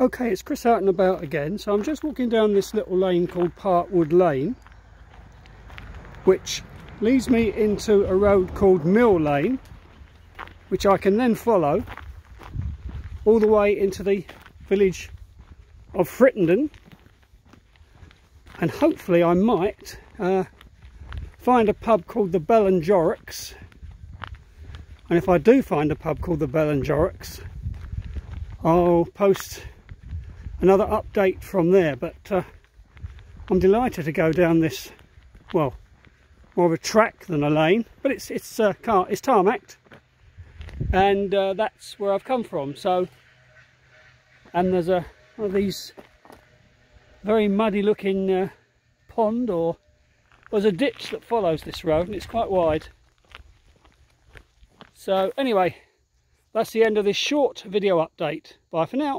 Okay, it's Chris out and about again. So I'm just walking down this little lane called Parkwood Lane, which leads me into a road called Mill Lane, which I can then follow all the way into the village of Frittenden. And hopefully I might uh, find a pub called the Bell and Jorrocks. And if I do find a pub called the Bell and Jorrocks, I'll post another update from there but uh, I'm delighted to go down this well more of a track than a lane but it's it's uh, car it's tarmacked. And uh, that's where I've come from so and there's a one of these very muddy looking uh, pond or there's a ditch that follows this road and it's quite wide. So anyway that's the end of this short video update. Bye for now